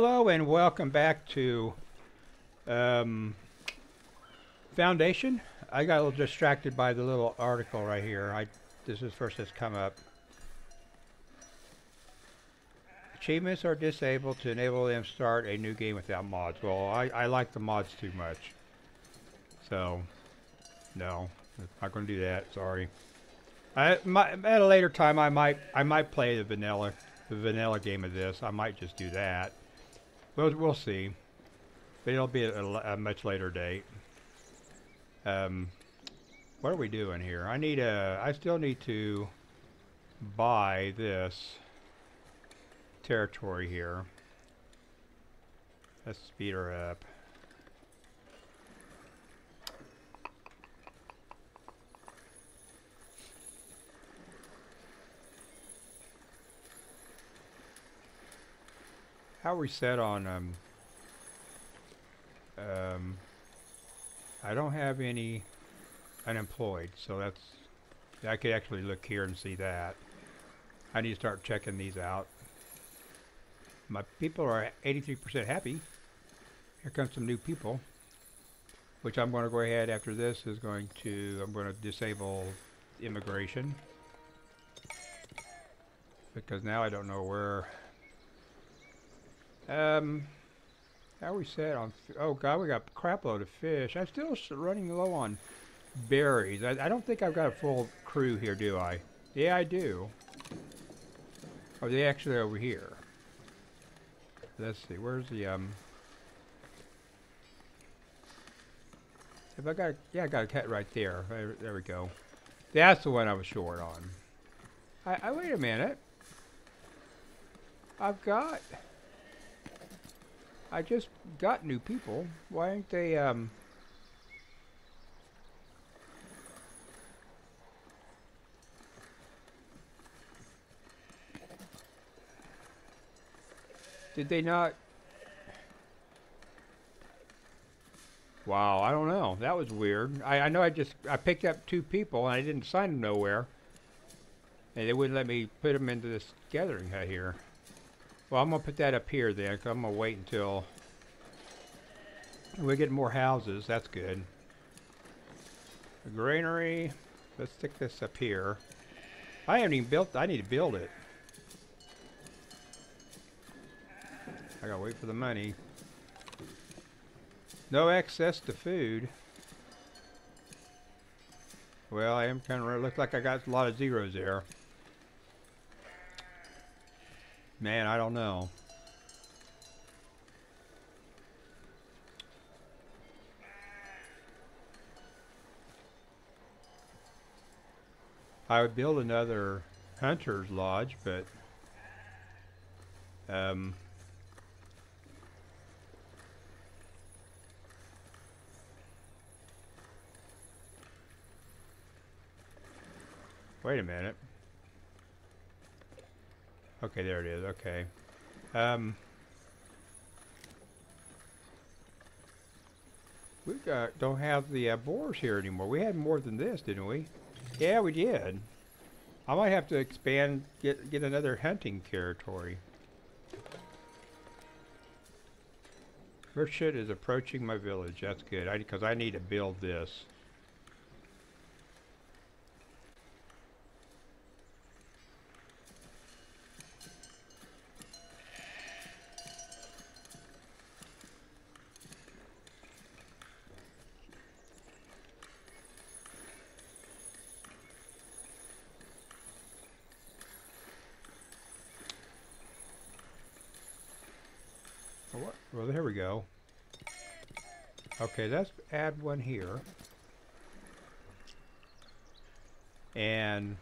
Hello and welcome back to um, Foundation. I got a little distracted by the little article right here. I this is first that's come up. Achievements are disabled to enable them start a new game without mods. Well, I, I like the mods too much. So, no, not going to do that. Sorry. I, my, at a later time, I might I might play the vanilla the vanilla game of this. I might just do that. We'll we'll see. But it'll be a, a much later date. Um, what are we doing here? I need a. I still need to buy this territory here. Let's speed her up. We set on um um I don't have any unemployed, so that's I could actually look here and see that. I need to start checking these out. My people are 83% happy. Here comes some new people, which I'm going to go ahead after this is going to, I'm going to disable immigration. Because now I don't know where, um, how we set on, oh god, we got a crap load of fish. I'm still running low on berries. I, I don't think I've got a full crew here, do I? Yeah, I do. Are they actually over here? Let's see, where's the, um... If I got, yeah, I got a cat right there. there. There we go. That's the one I was short on. I, I wait a minute. I've got... I just got new people. Why aren't they, um... Did they not? Wow, I don't know. That was weird. I, I know I just, I picked up two people and I didn't sign them nowhere. And they wouldn't let me put them into this gathering hut here. Well, I'm going to put that up here then, because I'm going to wait until we get more houses. That's good. The granary. Let's stick this up here. I haven't even built, I need to build it. I gotta wait for the money. No access to food. Well, I am kind of, looks like I got a lot of zeros there. Man, I don't know. I would build another hunter's lodge, but um, Wait a minute. Okay, there it is. Okay. Um, we got don't have the uh, boars here anymore. We had more than this, didn't we? Yeah, we did. I might have to expand, get get another hunting territory. Merchant is approaching my village. That's good. I because I, I need to build this. Well, there we go. Okay, let's add one here. And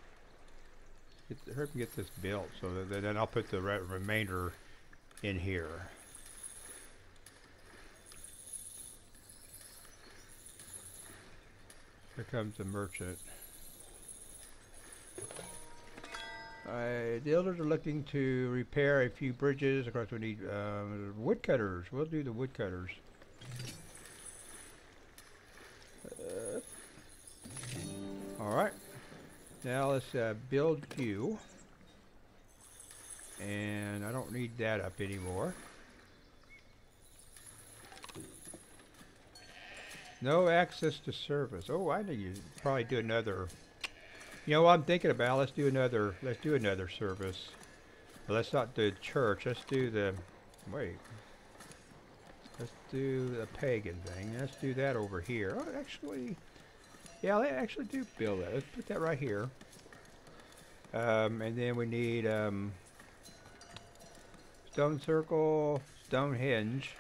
get, hurry get this built so that then I'll put the re remainder in here. Here comes the merchant. I, the elders are looking to repair a few bridges. Of course, we need um, woodcutters. We'll do the woodcutters. Uh, all right. Now let's uh, build you. And I don't need that up anymore. No access to service. Oh, I need to probably do another you know what I'm thinking about? Let's do another. Let's do another service. But let's not do church. Let's do the. Wait. Let's do the pagan thing. Let's do that over here. Oh, actually, yeah, they actually do build that. Let's put that right here. Um, and then we need um, stone circle, Stonehenge.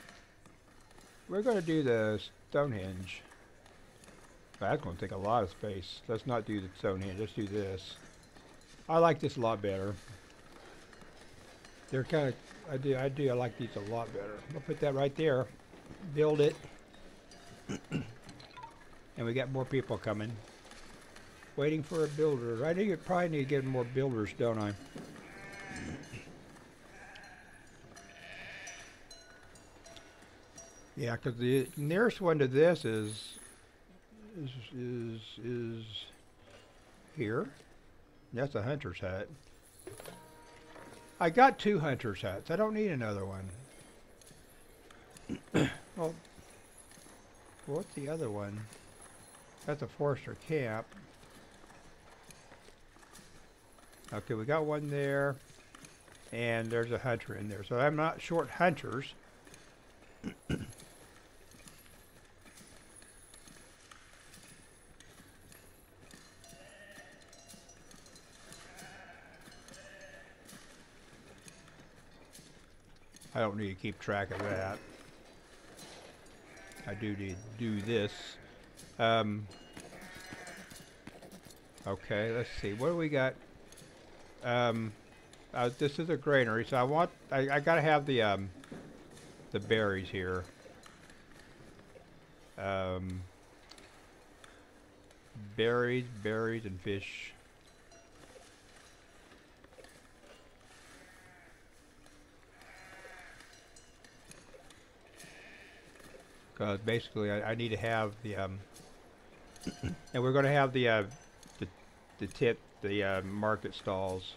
We're going to do the Stonehenge. That's going to take a lot of space. Let's not do the Stonehenge. Let's do this. I like this a lot better. They're kind of, I do, I do, I like these a lot better. I'll put that right there. Build it. and we got more people coming. Waiting for a builder. I think you probably need to get more builders, don't I? Yeah, because the nearest one to this is is is is here. That's a hunter's hut. I got two hunter's huts. I don't need another one. well, what's the other one? That's a forester camp. Okay, we got one there, and there's a hunter in there. So I'm not short hunters. Don't need to keep track of that. I do need to do this. Um, okay, let's see. What do we got? Um, uh, this is a granary, so I want. I, I gotta have the um, the berries here. Um, berries, berries, and fish. Because basically, I, I, need to have the um, and we're going to have the uh, the the tip the uh, market stalls.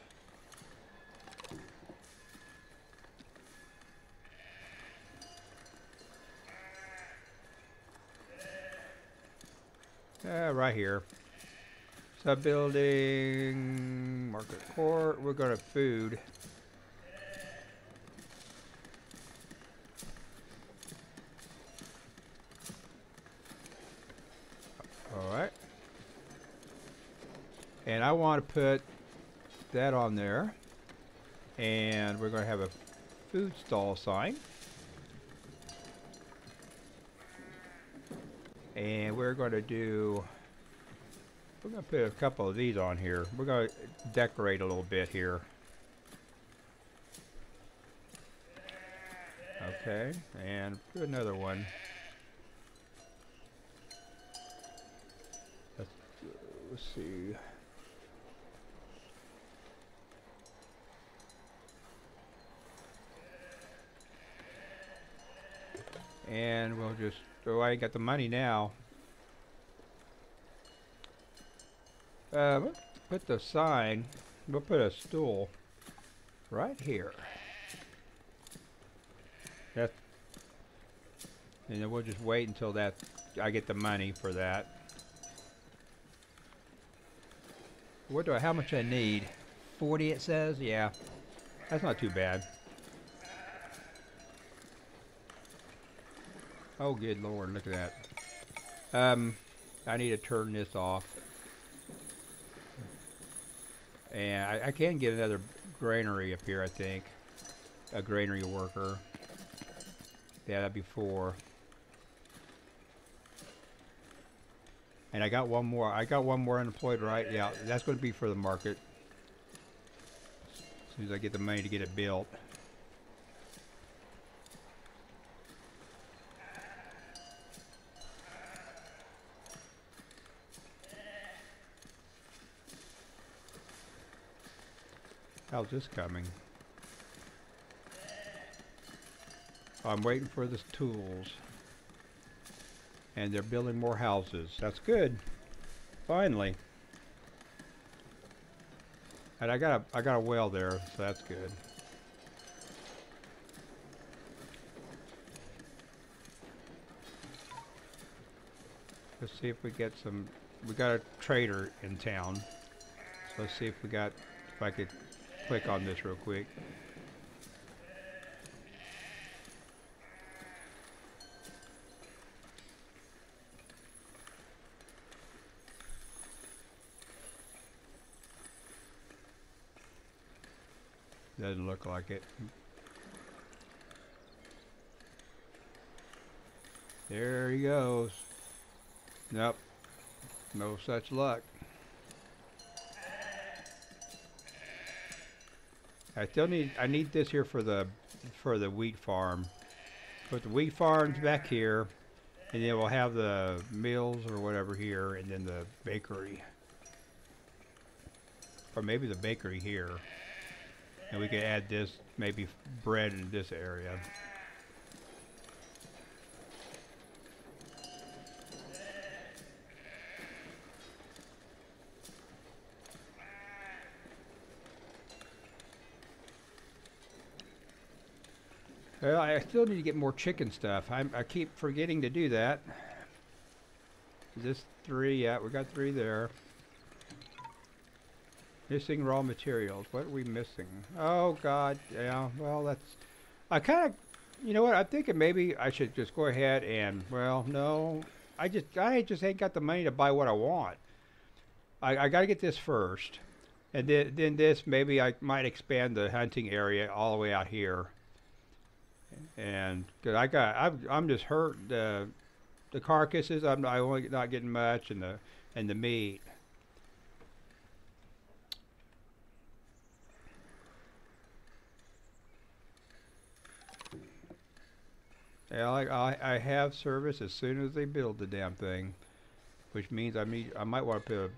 Uh, right here. Sub building, market court. We're going to food. And I want to put that on there. And we're going to have a food stall sign. And we're going to do, we're going to put a couple of these on here. We're going to decorate a little bit here. Okay, and do another one. Let's, let's see. And we'll just, oh, I got the money now. Uh, we'll put the sign, we'll put a stool right here. That, and then we'll just wait until that, I get the money for that. What do I, how much I need? 40 it says? Yeah. That's not too bad. Oh, good lord, look at that. Um, I need to turn this off. And I, I can get another granary up here, I think. A granary worker. Yeah, that'd be four. And I got one more. I got one more unemployed, right? Yeah, that's going to be for the market. As soon as I get the money to get it built. How's this coming? I'm waiting for the tools. And they're building more houses. That's good. Finally. And I got a I got a well there, so that's good. Let's see if we get some. We got a trader in town. So let's see if we got. If I could click on this real quick. Doesn't look like it. There he goes. Nope. No such luck. I still need I need this here for the for the wheat farm. Put the wheat farms back here and then we'll have the mills or whatever here and then the bakery. Or maybe the bakery here. And we could add this maybe bread in this area. Well, I still need to get more chicken stuff. i I keep forgetting to do that. Is this three? Yeah, we got three there. Missing raw materials. What are we missing? Oh, God. Yeah, well, that's... I kind of... You know what? I'm thinking maybe I should just go ahead and... Well, no. I just... I just ain't got the money to buy what I want. I, I got to get this first. And then, then this, maybe I might expand the hunting area all the way out here and I got I'm I'm just hurt the the carcasses I'm I only not getting much and the and the meat. Yeah, I, I, I have service as soon as they build the damn thing, which means I mean I might want to put a.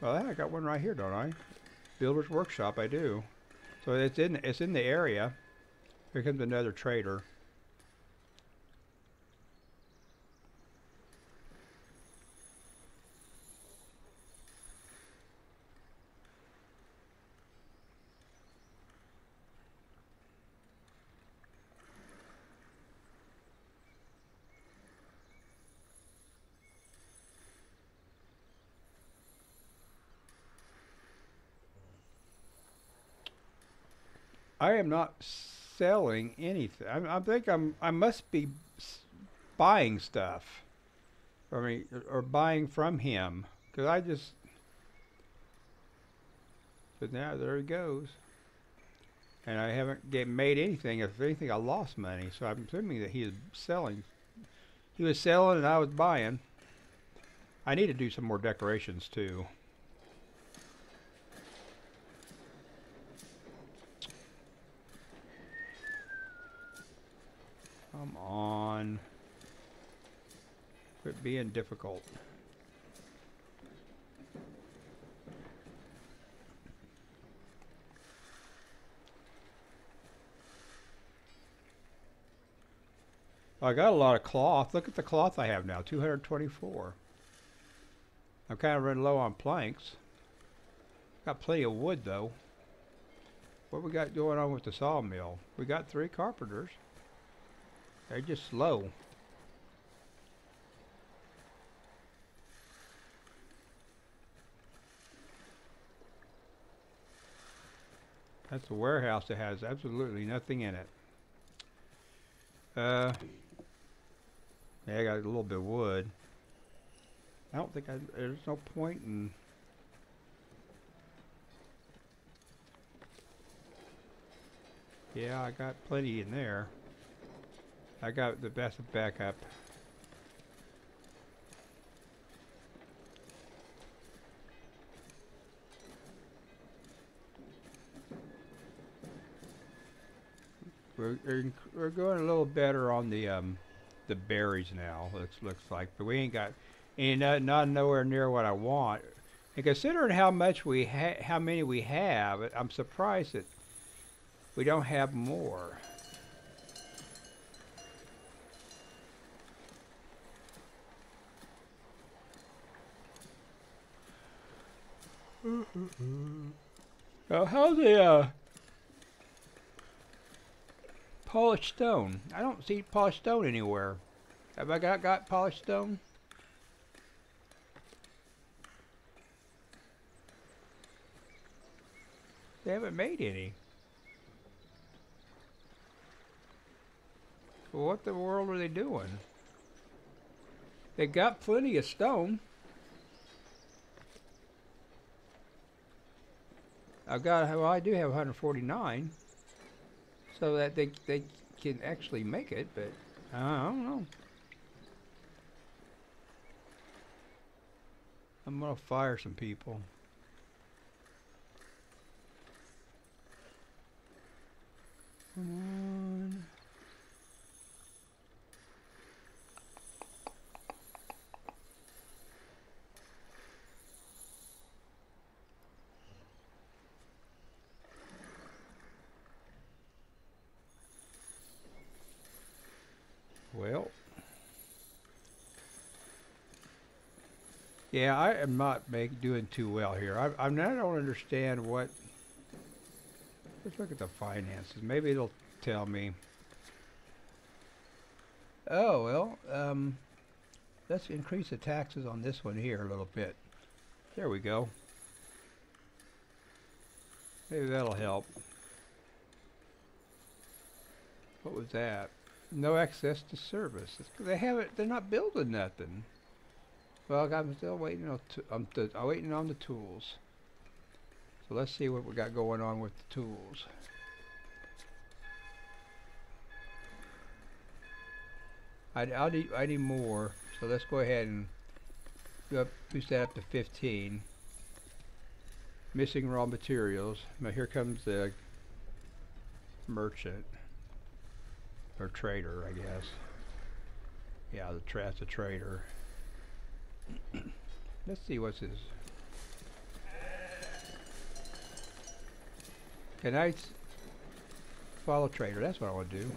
Well, I got one right here, don't I? Builder's Workshop, I do. So it's in it's in the area. Here comes another trader. I am not selling anything. I, I think I'm. I must be buying stuff. I mean, or buying from him because I just. But now there he goes. And I haven't get, made anything. If anything, I lost money. So I'm assuming that he is selling. He was selling and I was buying. I need to do some more decorations too. Come on. Quit being difficult. I got a lot of cloth. Look at the cloth I have now, 224. I'm kind of running low on planks. Got plenty of wood though. What we got going on with the sawmill? We got three carpenters. They're just slow. That's a warehouse that has absolutely nothing in it. Uh, yeah, I got a little bit of wood. I don't think I, there's no point in Yeah, I got plenty in there. I got the best backup. We're, we're going a little better on the um, the berries now. Looks looks like, but we ain't got ain't not, not nowhere near what I want. And considering how much we ha how many we have, I'm surprised that we don't have more. Oh, how's the uh, polished stone? I don't see polished stone anywhere. Have I got got polished stone? They haven't made any. What the world are they doing? They got plenty of stone. I've got, well, I do have 149. So that they, they can actually make it, but I don't know. I'm gonna fire some people. Come on. Well. Yeah, I am not make, doing too well here. I, I'm I don't understand what. Let's look at the finances. Maybe it'll tell me. Oh well, um, let's increase the taxes on this one here a little bit. There we go. Maybe that'll help. What was that? No access to service. They haven't. They're not building nothing. Well, I'm still waiting on. I'm, t- um, I'm waiting on the tools. So let's see what we got going on with the tools. I, I need I need more. So let's go ahead and up, boost that up to 15. Missing raw materials. Now here comes the merchant or trader, I guess. Yeah, the tra- that's a trader. Let's see what's his. Can I follow trader? That's what I want to do.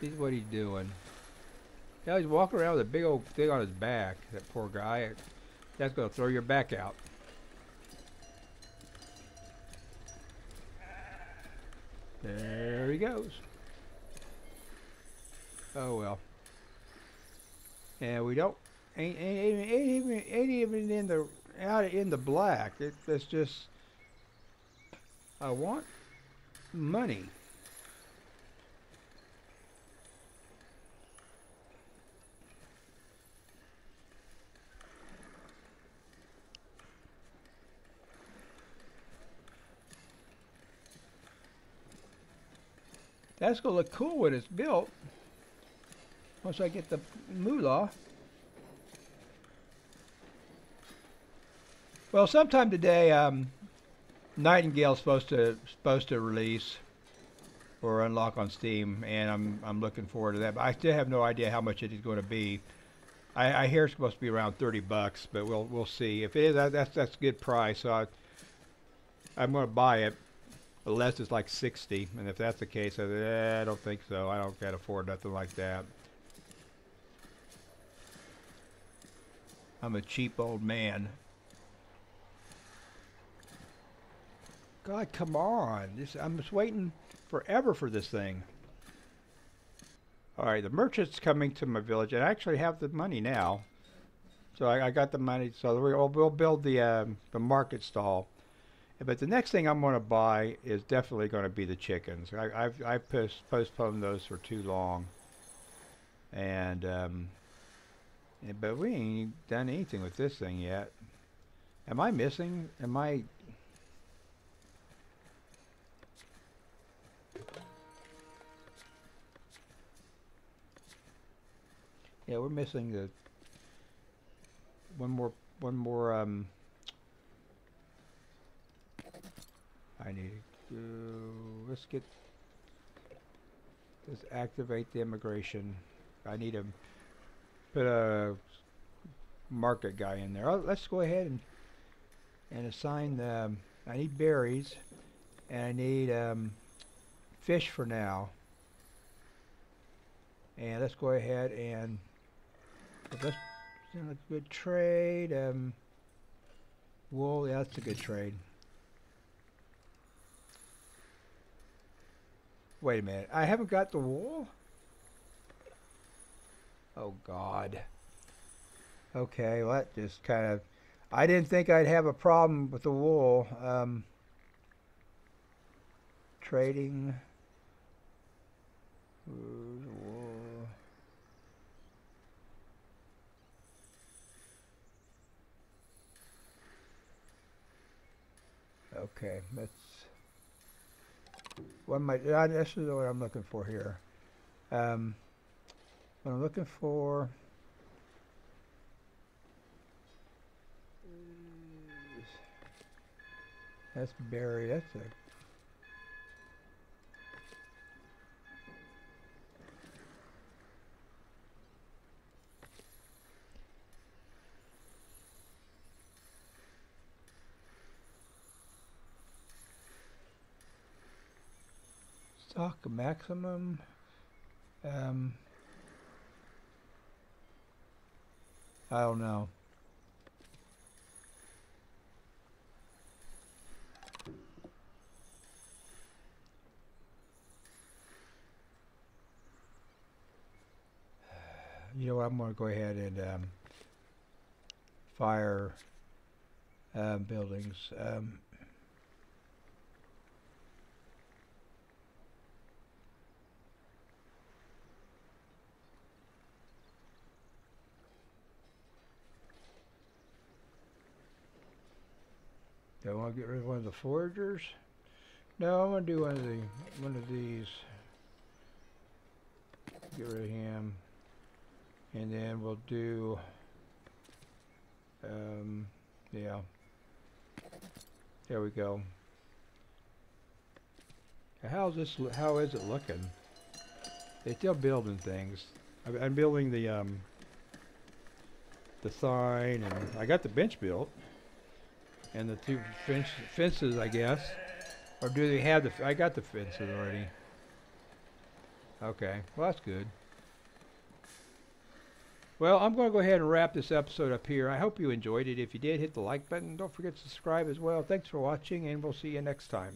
See what he's doing. Yeah, he's walking around with a big old thing on his back. That poor guy. That's gonna throw your back out. There he goes. Oh well. And we don't ain't ain't, ain't, even ain't even in the out in the black. It, it's just I want money. That's gonna look cool when it's built. Once I get the moolah. Well, sometime today, um, Nightingale's supposed to supposed to release or unlock on Steam, and I'm I'm looking forward to that. But I still have no idea how much it is going to be. I, I hear it's supposed to be around 30 bucks, but we'll we'll see. If it is, that, that's that's a good price. So I, I'm going to buy it unless it's like 60. And if that's the case, I, I don't think so. I don't can't afford nothing like that. I'm a cheap old man. God, come on. This, I'm just waiting forever for this thing. All right, the merchant's coming to my village, and I actually have the money now. So I, I got the money, so we'll, we'll build the um, the market stall. But the next thing I'm going to buy is definitely going to be the chickens. I, I've I've post, postponed those for too long, and um, but we ain't done anything with this thing yet. Am I missing? Am I? Yeah, we're missing the one more one more um I need to let's get let's activate the immigration. I need to put a market guy in there. Oh, let's go ahead and and assign the I need berries and I need um, fish for now. And let's go ahead and let's a good trade. Um, wool, yeah, that's a good trade. Wait a minute, I haven't got the wool? Oh God. Okay, well that just kind of, I didn't think I'd have a problem with the wool. Um, trading. Okay, let's. What am I? Uh, this is what I'm looking for here. Um, what I'm looking for. That's berry. That's a. Stock maximum. Um, I don't know. You know what? I'm going to go ahead and um, fire uh, buildings. Um, I want to get rid of one of the foragers? No, I'm going to do one of the one of these. Get rid of him, and then we'll do. Um, yeah. There we go. How's this? How is it looking? They're still building things. I'm, building the um. The sign, and I got the bench built and the two fence, fences, I guess. Or do they have the? I got the fences already. Okay, well that's good. Well, I'm going to go ahead and wrap this episode up here. I hope you enjoyed it. If you did, hit the like button. Don't forget to subscribe as well. Thanks for watching, and we'll see you next time.